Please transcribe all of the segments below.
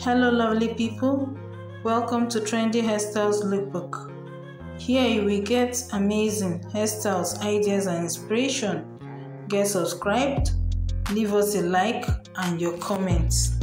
Hello, lovely people. Welcome to Trendy Hairstyles Lookbook. Here you will get amazing hairstyles, ideas, and inspiration. Get subscribed, leave us a like, and your comments.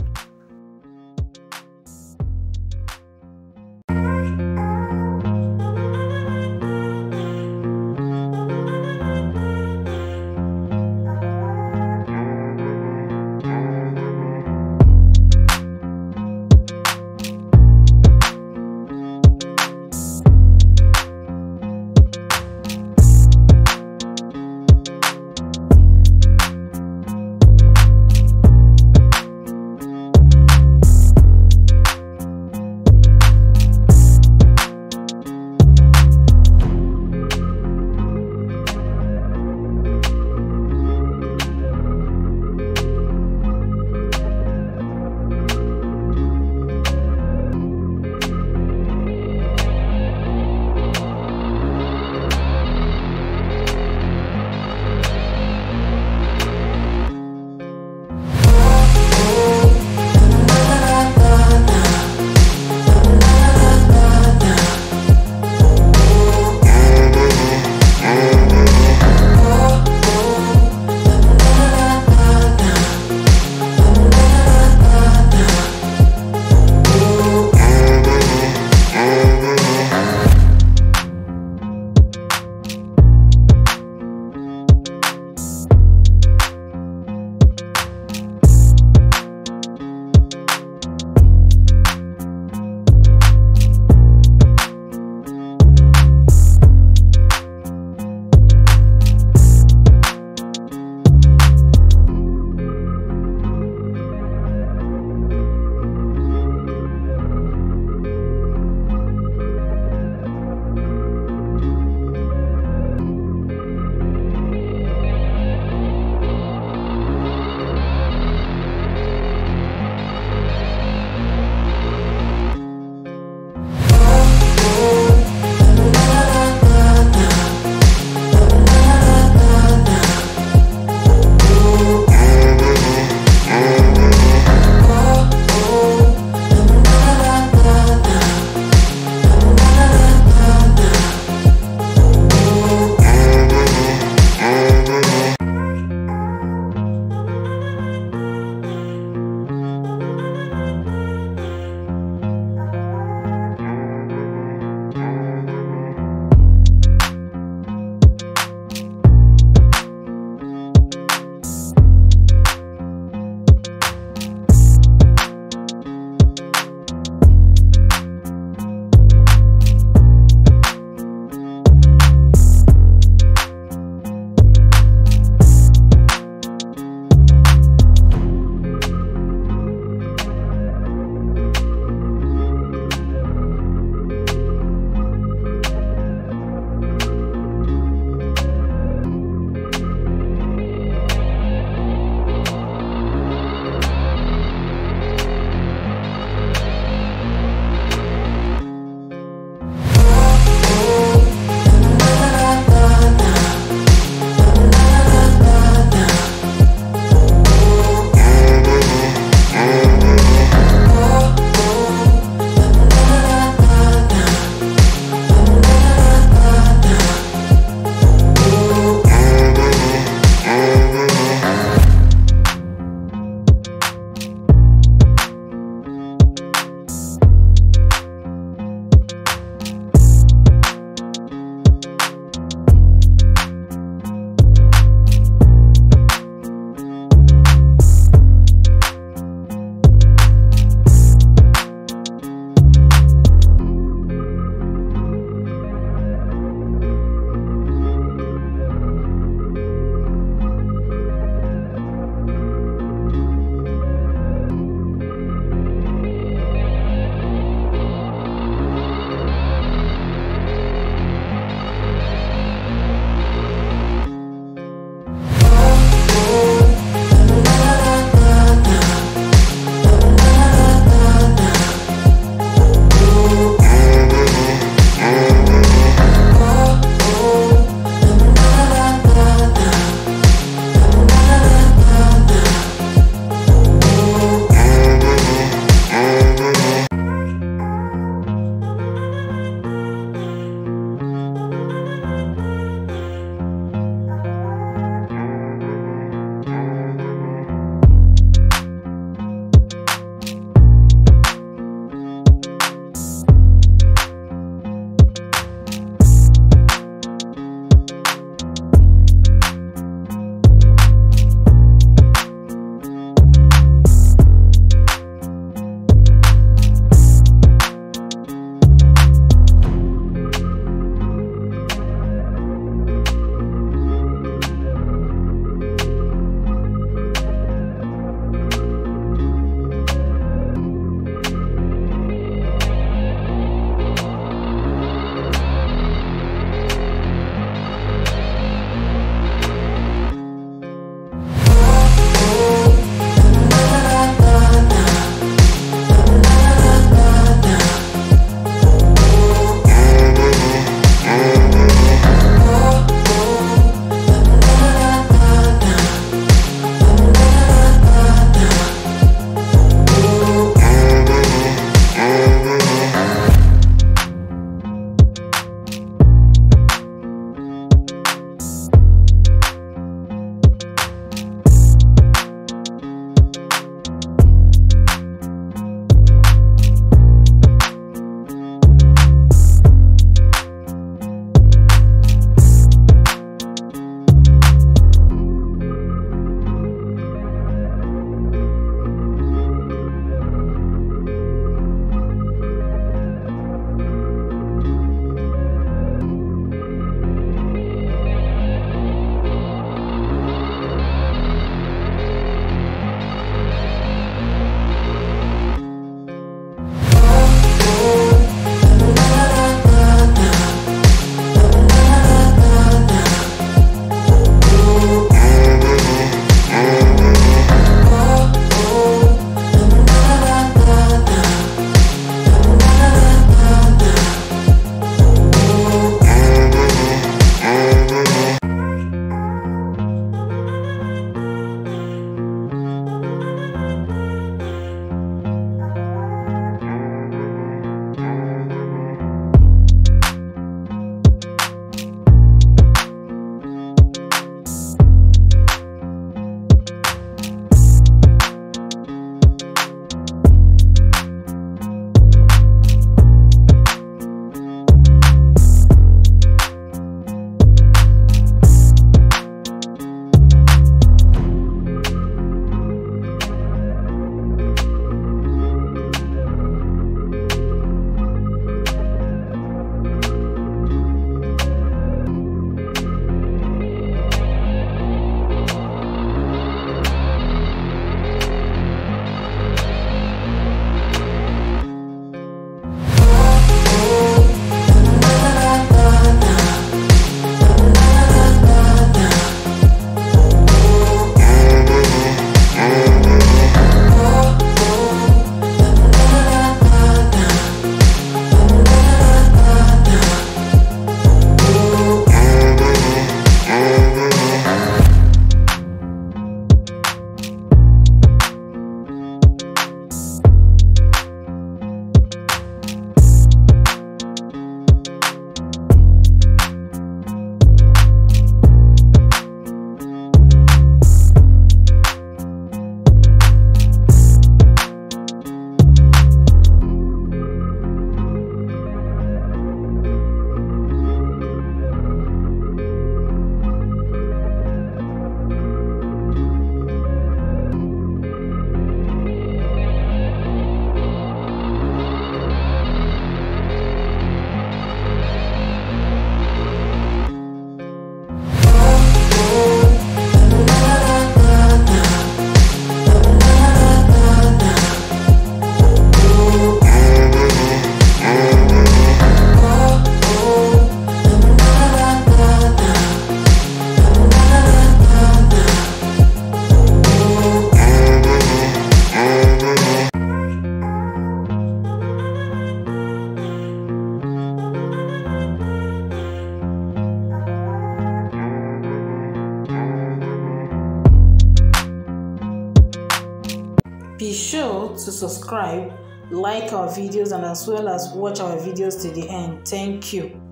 Subscribe like our videos and as well as watch our videos to the end. Thank you